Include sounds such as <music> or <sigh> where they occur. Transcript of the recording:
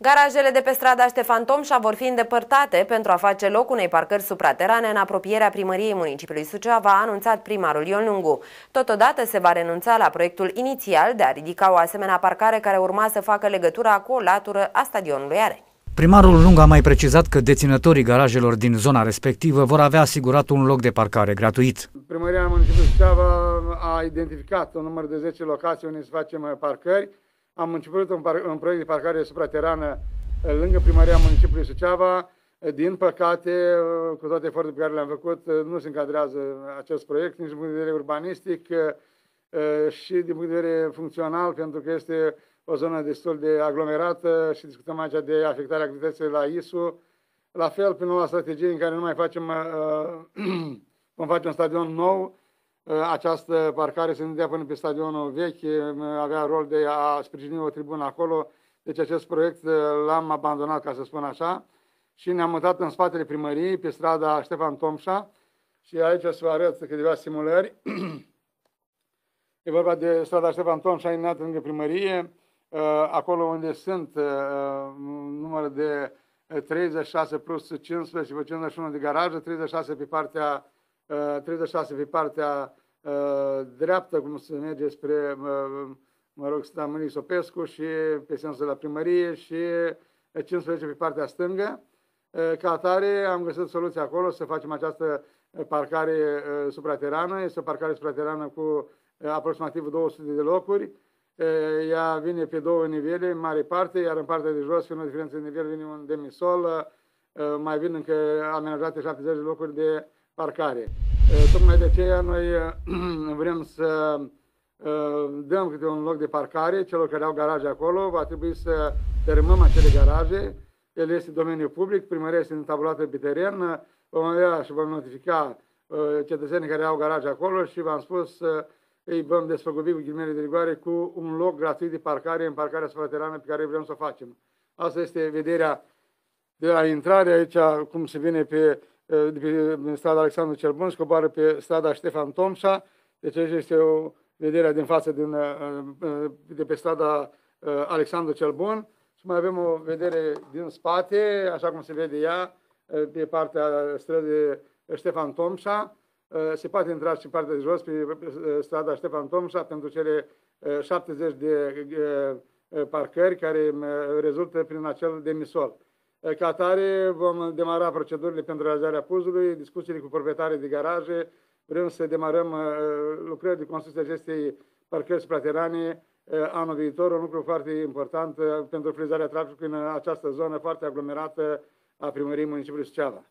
Garajele de pe strada Ștefan Tomșa vor fi îndepărtate pentru a face loc unei parcări supraterane în apropierea primăriei municipiului Suceava, a anunțat primarul Ion Lungu. Totodată se va renunța la proiectul inițial de a ridica o asemenea parcare care urma să facă legătura cu o latură a stadionului Areni. Primarul Lung a mai precizat că deținătorii garajelor din zona respectivă vor avea asigurat un loc de parcare gratuit. Primăria municipiului Suceava a identificat un număr de 10 locații unde să facem parcări am început un, par, un proiect de parcare supraterană eh, lângă primăria municipiului Suceava. Eh, din păcate, eh, cu toate eforturile pe care le-am făcut, nu se încadrează acest proiect, nici din punct de vedere urbanistic și din punct de vedere funcțional, pentru că este o zonă destul de aglomerată și discutăm aici de afectarea activității la ISU. La fel, prin noua strategie în care nu mai facem, <clears throat> vom face un stadion nou, Ă, această parcare se îndea până pe stadionul vechi, avea rol de a sprijini o tribună acolo, deci acest proiect ă, l-am abandonat, ca să spun așa, și ne-am mutat în spatele primăriei, pe strada Ștefan Tomșa, și aici o să vă arăt câteva simulări. <clears throat> e vorba de strada Ștefan Tomșa, inat lângă primărie, ă, acolo unde sunt număr de 36 plus 15 și 51 de garaje, 36 pe partea 36 pe partea uh, dreaptă, cum se merge spre, mă rog, Stamânii Sopescu și pe sensul la primărie și 15 pe partea stângă. Uh, ca atare am găsit soluția acolo să facem această parcare uh, supraterană. Este o parcare supraterană cu aproximativ 200 de locuri. Ea vine pe două nivele, în mare parte, iar în partea de jos, fiind o diferență de nivel, vine un demisol, mai vin încă amenajate 70 de locuri de parcare. Tocmai de aceea noi <clears throat> vrem să dăm câte un loc de parcare celor care au garaje acolo. Va trebui să termăm acele garaje. El este domeniu public, primăria este întabulată pe teren. Vom avea și vom notifica cetățenii care au garaje acolo și v-am spus îi vom desfăgubi cu ghilmele de rigoare cu un loc gratuit de parcare în parcarea sfăterană pe care vrem să o facem. Asta este vederea de la intrare aici, cum se vine pe de pe strada Alexandru cel Bun și coboară pe strada Ștefan Tomșa. Deci aici este o vedere din față din, uh, uh, de pe strada uh, Alexandru cel Bun și mai avem o vedere din spate, așa cum se vede ea, pe partea străzii Ștefan Tomșa. Se poate intra și partea de jos pe strada Ștefan Tomșa pentru cele 70 de parcări care rezultă prin acel demisol. Ca atare vom demara procedurile pentru realizarea puzului, discuțiile cu proprietarii de garaje, vrem să demarăm uh, lucrări de construcție acestei parcări supraterane uh, anul viitor, un lucru foarte important uh, pentru frizarea traficului în această zonă foarte aglomerată a primăriei municipiului Suceava.